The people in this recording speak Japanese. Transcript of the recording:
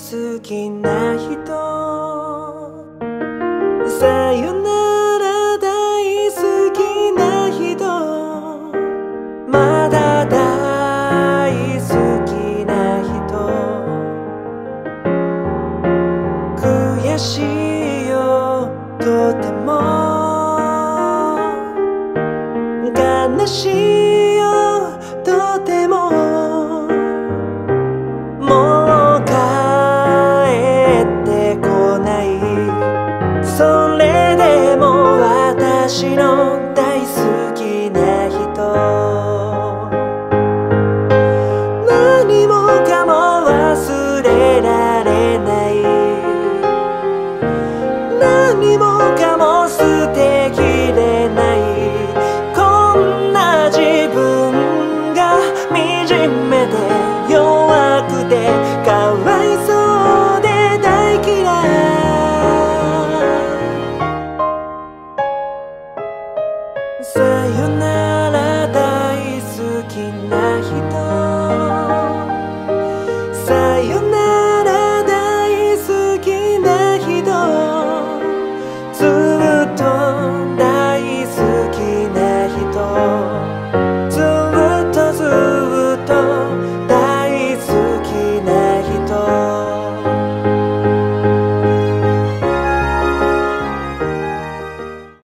好きな人。さよなら大好きな人。まだ大好きな人。悔しいよ。とても。悲しい。の大好きさよなら大好きな人。さよなら